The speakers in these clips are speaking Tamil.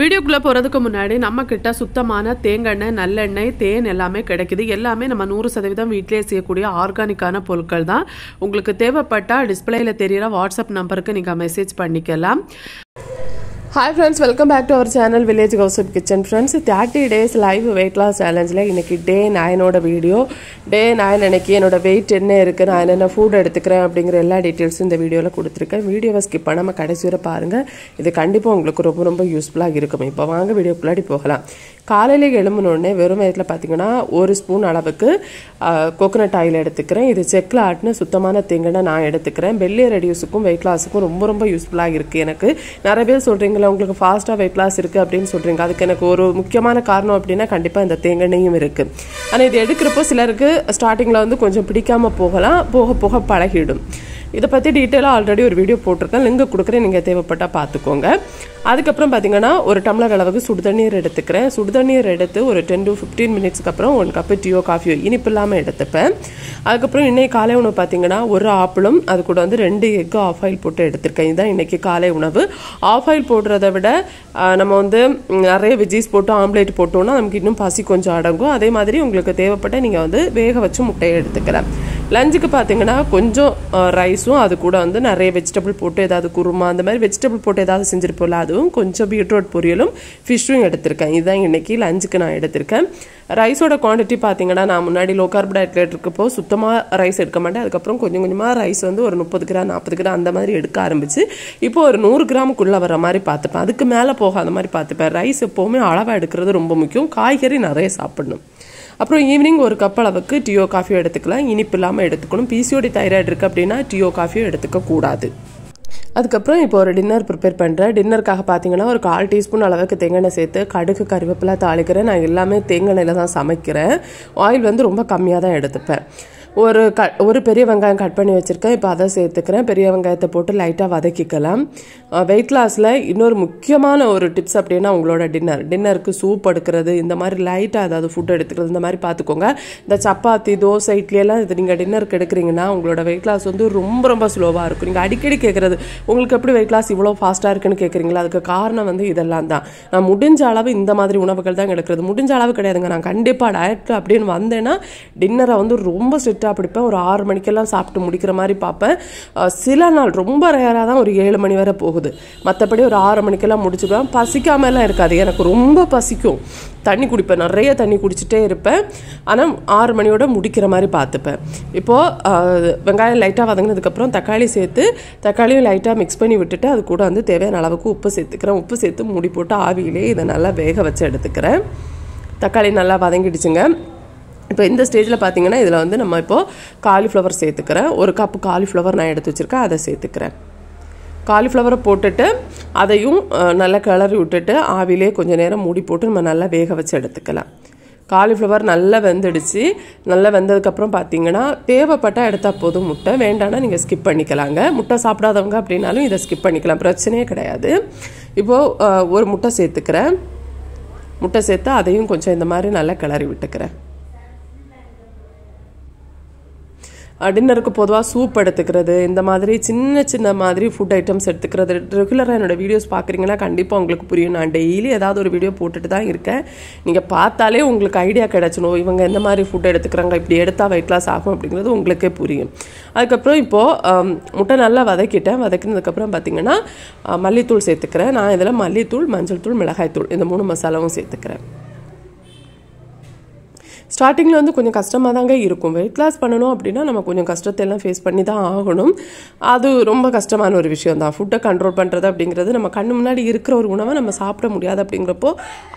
வீடியோக்குள்ளே போகிறதுக்கு முன்னாடி நம்மக்கிட்ட சுத்தமான தேங்காய் நல்லெண்ணெய் தேன் எல்லாமே கிடைக்குது. எல்லாமே நம்ம நூறு சதவீதம் வீட்டிலே செய்யக்கூடிய ஆர்கானிக்கான பொருட்கள் தான் உங்களுக்கு தேவைப்பட்டால் டிஸ்பிளேயில் தெரியிற வாட்ஸ்அப் நம்பருக்கு நீங்கள் மெசேஜ் பண்ணிக்கலாம். Hi friends welcome back to our channel village கவுசப் kitchen friends thirty days live weight loss சேலஞ்சில் இன்றைக்கி டே நைனோட வீடியோ டே நைன் அன்னைக்கு என்னோட வெயிட் என்ன இருக்குது நான் என்னென்ன ஃபுட் எடுத்துக்கிறேன் அப்படிங்கிற எல்லா டீட்டெயில்ஸும் இந்த வீடியோவில் கொடுத்துருக்கேன். வீடியோவை ஸ்கிப் பண்ணாமல் கடைசி வரை பாருங்கள் இது கண்டிப்பாக உங்களுக்கு ரொம்ப ரொம்ப யூஸ்ஃபுல்லாக இருக்கும். இப்போ வாங்க வீடியோக்குள்ளாடி போகலாம். காலையில் எழும்பினோடனே வெறும் வயதில் பார்த்தீங்கன்னா ஒரு ஸ்பூன் அளவுக்கு கோகனட் ஆயில் எடுத்துக்கிறேன். இது செக்கில் ஆட்டின சுத்தமான தேங்காய் நான் எடுத்துக்கிறேன். பெல்லி ரெடியூஸுக்கும் வெயிட் லாஸுக்கும் ரொம்ப ரொம்ப யூஸ்ஃபுல்லாக இருக்குது எனக்கு. நிறைய பேர் சொல்கிறீங்களா உங்களுக்கு ஃபாஸ்ட்டாக வெயிட் லாஸ் இருக்குது அப்படின்னு சொல்கிறீங்க அதுக்கு எனக்கு ஒரு முக்கியமான காரணம் அப்படின்னா கண்டிப்பாக இந்த தேங்காயும் இருக்குது ஆனால் இது எடுக்கிறப்போ சிலருக்கு ஸ்டார்டிங்கில் வந்து கொஞ்சம் பிடிக்காமல் போகலாம். போக போக பழகிடும். இதை பற்றி டீட்டெயிலாக ஆல்ரெடி ஒரு வீடியோ போட்டிருக்கேன். லிங்க் கொடுக்குறேன். நீங்கள் தேவைப்பட்டால் பார்த்துக்கோங்க. அதுக்கப்புறம் பார்த்தீங்கன்னா ஒரு டம்ளர் அளவுக்கு சுடுதண்ணீர் எடுத்துக்கிறேன். சுடுதண்ணீர் எடுத்து ஒரு டென் டு ஃபிஃப்டீன் மினிட்ஸ்க்கு அப்புறம் ஒன் கப்பு டீயோ காஃபியோ இனிப்பு இல்லாமல் எடுத்துப்பேன். அதுக்கப்புறம் இன்றைக்கி காலை உணவு பார்த்தீங்கன்னா ஒரு ஆப்பிளும் அது கூட வந்து ரெண்டு எக்கு ஆஃப் ஆயில் போட்டு எடுத்திருக்கேன். இதுதான் இன்றைக்கி காலை உணவு. ஆஃப் ஆயில் போடுறத விட நம்ம வந்து நிறைய வெஜ்ஜீஸ் போட்டு ஆம்லேட் போட்டோம்னா நமக்கு இன்னும் பசி கொஞ்சம் அடங்கும். அதே மாதிரி உங்களுக்கு தேவைப்பட்ட நீங்கள் வந்து வேக வச்சு முட்டையை எடுத்துக்கிறேன். லஞ்சுக்கு பார்த்தீங்கன்னா கொஞ்சம் ரைஸும் அது கூட வந்து நிறைய வெஜிடபிள் போட்டு ஏதாவது குருமா அந்த மாதிரி வெஜிடபிள் போட்டு ஏதாவது செஞ்சுருப்போம்ல அதுவும் கொஞ்சம் பீட்ரூட் பொரியலும் ஃபிஷ்ஷும் எடுத்திருக்கேன். இதுதான் இன்னைக்கு லஞ்சுக்கு நான் எடுத்திருக்கேன். ரைஸோட குவான்டிட்டி பார்த்தீங்கன்னா நான் முன்னாடி லோ கார்போஹைட்ரேட் இருக்கப்போ சுத்தமாக ரைஸ் எடுக்க மாட்டேன். அதுக்கப்புறம் கொஞ்சம் கொஞ்சமாக ரைஸ் வந்து ஒரு முப்பது கிராம் நாற்பது கிராம் அந்த மாதிரி எடுக்க ஆரம்பிச்சு இப்போ ஒரு நூறு கிராமுக்குள்ளே வர மாதிரி பார்த்துப்பேன். அதுக்கு மேலே போகாத மாதிரி பார்த்துப்பேன். ரைஸ் எப்போவுமே அளவாக எடுக்கிறது ரொம்ப முக்கியம். காய்கறி நிறைய சாப்பிடணும். அப்புறம் ஈவினிங் ஒரு கப் அளவுக்கு டியோ காஃபியோ எடுத்துக்கலாம். இனிப்பு இல்லாமல் எடுத்துக்கணும். பிசிஓடி தைராய்டு இருக்குது அப்படின்னா டியோ காஃபியோ எடுத்துக்கக்கூடாது அதுக்கப்புறம் இப்போ ஒரு டின்னர் ப்ரிப்பேர் பண்ணுறேன் டின்னருக்காக பார்த்தீங்கன்னா ஒரு கால் டீஸ்பூன் அளவுக்கு தேங்காய் சேர்த்து கடுகு கருவேப்பிலை தாளிக்கிறேன். நான் எல்லாமே தேங்காயில் தான் சமைக்கிறேன். ஆயில் வந்து ரொம்ப கம்மியாக தான் எடுத்துப்பேன். ஒரு க ஒரு பெரிய வெங்காயம் கட் பண்ணி வச்சுருக்கேன். இப்போ அதை சேர்த்துக்கிறேன். பெரிய வெங்காயத்தை போட்டு லைட்டாக வதக்கிக்கலாம். வெயிட் லாஸில் இன்னொரு முக்கியமான ஒரு டிப்ஸ் அப்படின்னா உங்களோட டின்னர் டின்னருக்கு சூப் எடுக்கிறது இந்த மாதிரி லைட்டாக ஏதாவது ஃபுட் எடுத்துக்கிறது இந்த மாதிரி பார்த்துக்கோங்க. இந்த சப்பாத்தி தோசை இட்லியெல்லாம் இது நீங்கள் டின்னருக்கு எடுக்கிறீங்கன்னா உங்களோட வெயிட் லாஸ் வந்து ரொம்ப ரொம்ப ஸ்லோவாக இருக்கும். நீங்கள் அடிக்கடி கேட்குறது உங்களுக்கு எப்படி வெயிட் லாஸ் இவ்வளோ ஃபாஸ்ட்டாக இருக்குன்னு கேட்குறீங்களா அதுக்கு காரணம் வந்து இதெல்லாம் தான். நான் முடிஞ்ச அளவு இந்த மாதிரி உணவுகள் தான் எடுக்கிறது. முடிஞ்ச அளவு கிடையாதுங்க. நான் கண்டிப்பாக டயட் அப்படின்னு வந்தேன்னா டின்னரை வந்து ரொம்ப ஸ்ட்ரிக்டாக பிடிப்பேன். ஒரு ஆறு மணிக்கெல்லாம் சாப்பிட்டு முடிக்கிற மாதிரி பார்ப்பேன். சில நாள் ரொம்ப ரேராக தான் ஒரு ஏழு மணி வரை போகுது. மற்றபடி ஒரு ஆறு மணிக்கெல்லாம் முடிச்சுக்குவேன். பசிக்காமலாம் இருக்காது. எனக்கு ரொம்ப பசிக்கும். தண்ணி குடிப்பேன். நிறைய தண்ணி குடிச்சிட்டே இருப்பேன். ஆனால் ஆறு மணியோட முடிக்கிற மாதிரி பார்த்துப்பேன். இப்போது வெங்காயம் லைட்டாக வதங்கினதுக்கப்புறம் தக்காளி சேர்த்து தக்காளியும் லைட்டாக மிக்ஸ் பண்ணி விட்டுட்டு அது கூட வந்து தேவையான அளவுக்கு உப்பு சேர்த்துக்கிறேன். உப்பு சேர்த்து மூடி போட்டு ஆவியிலே இதை நல்லா வேக வச்சு எடுத்துக்கிறேன். தக்காளி நல்லா வதங்கிடுச்சுங்க. இப்போ இந்த ஸ்டேஜில் பார்த்தீங்கன்னா இதில் வந்து நம்ம இப்போது காலிஃப்ளவர் சேர்த்துக்கிறேன். ஒரு கப்பு காலிஃப்ளவர் நான் எடுத்து வச்சுருக்கேன் அதை சேர்த்துக்கிறேன். காலிஃப்ளவரை போட்டுட்டு அதையும் நல்லா கிளறி விட்டுட்டு ஆவிலே கொஞ்சம் நேரம் மூடி போட்டு நம்ம நல்லா வேக வச்சு எடுத்துக்கலாம். காலிஃப்ளவர் நல்லா வெந்துடுச்சு. நல்லா வெந்ததுக்கப்புறம் பார்த்தீங்கன்னா தேவைப்பட்டால் எடுத்தால் போதும் முட்டை. வேண்டாம்னா நீங்கள் ஸ்கிப் பண்ணிக்கலாங்க. முட்டை சாப்பிடாதவங்க அப்படின்னாலும் இதை ஸ்கிப் பண்ணிக்கலாம். பிரச்சனையே கிடையாது. இப்போது ஒரு முட்டை சேர்த்துக்கிறேன். முட்டை சேர்த்து அதையும் கொஞ்சம் இந்த மாதிரி நல்லா கிளறி விட்டுக்கிறேன். டின்னருக்கு பொதுவாக சூப் எடுத்துக்கிறது இந்த மாதிரி சின்ன சின்ன மாதிரி ஃபுட் ஐட்டம்ஸ் எடுத்துக்கிறது. ரெகுலராக என்னோட வீடியோஸ் பார்க்குறீங்கன்னா கண்டிப்பாக உங்களுக்கு புரியும். நான் டெய்லி ஏதாவது ஒரு வீடியோ போட்டுட்டு தான் இருக்கேன். நீங்கள் பார்த்தாலே உங்களுக்கு ஐடியா கிடச்சிடும் இவங்க எந்த மாதிரி ஃபுட் எடுத்துக்கிறாங்க? இப்படி எடுத்தால் வெயிட் லாஸ் ஆகும் அப்படிங்கிறது உங்களுக்கே புரியும். அதுக்கப்புறம் இப்போது முட்டை நல்லா வதக்கிட்டேன். வதக்கினதுக்கப்புறம் பார்த்தீங்கன்னா மல்லித்தூள் சேர்த்துக்கிறேன். நான் இதில் மல்லித்தூள் மஞ்சள் தூள் மிளகாய் தூள் இந்த மூணு மசாலாவும் சேர்த்துக்கிறேன். ஸ்டார்டிங்கில் வந்து கொஞ்சம் கஷ்டமாக தாங்க இருக்கும். வெயிட் லாஸ் பண்ணணும் அப்படின்னா நம்ம கொஞ்சம் கஷ்டத்தை எல்லாம் ஃபேஸ் பண்ணி தான் ஆகணும். அது ரொம்ப கஷ்டமான ஒரு விஷயம் தான் ஃபுட்டை கண்ட்ரோல் பண்ணுறது அப்படிங்கிறது நம்ம கண்ணு முன்னாடி இருக்கிற ஒரு உணவை நம்ம சாப்பிட முடியாது அப்படிங்கிறப்போ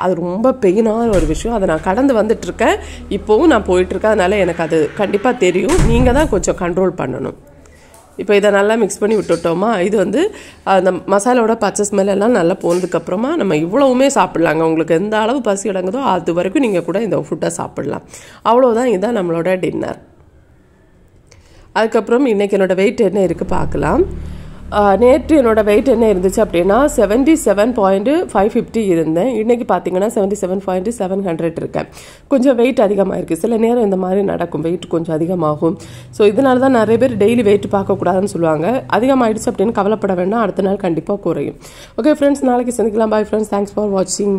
அது ரொம்ப பெயினான ஒரு விஷயம். அதை நான் கடந்து வந்துட்டுருக்கேன் இப்போவும் நான் போயிட்டுருக்கேன் அதனால் எனக்கு அது கண்டிப்பாக தெரியும். நீங்கள் தான் கொஞ்சம் கண்ட்ரோல் பண்ணணும். இப்போ இதை நல்லா மிக்ஸ் பண்ணி விட்டுட்டோமா? இது வந்து அந்த மசாலாவோட பச்சை ஸ்மெல் எல்லாம் நல்லா போனதுக்கப்புறமா நம்ம இவ்வளவுமே சாப்பிட்லாங்க. உங்களுக்கு எந்த அளவு பசி அடங்குதோ அது வரைக்கும் நீங்கள் கூட இந்த ஃபுட்டை சாப்பிட்லாம். அவ்வளோதான் இதுதான் நம்மளோட டின்னர் அதுக்கப்புறம் இன்றைக்கி என்னோடய வெயிட் என்ன இருக்குது பார்க்கலாம். நேற்று என்னோடய வெயிட் என்ன இருந்துச்சு அப்படின்னா seventy seven point five fifty இருந்தேன். இன்றைக்கி பார்த்தீங்கன்னா seventy seven point seven hundred இருக்கேன். கொஞ்சம் வெயிட் அதிகமாக இருக்குது சில நேரம் இந்த மாதிரி நடக்கும். வெயிட் கொஞ்சம் அதிகமாகும். ஸோ இதனால தான் நிறைய பேர் டெய்லி வெயிட் பார்க்கக்கூடாதுன்னு சொல்லுவாங்க. அதிகமாகிடுச்சு அப்படின்னு கவலைப்பட வேண்டாம். அடுத்த நாள் கண்டிப்பாக குறையும். ஓகே ஃப்ரெண்ட்ஸ் நாளைக்கு சந்திக்கலாம். பாய் ஃப்ரெண்ட்ஸ் தேங்க்ஸ் ஃபார் வாட்சிங்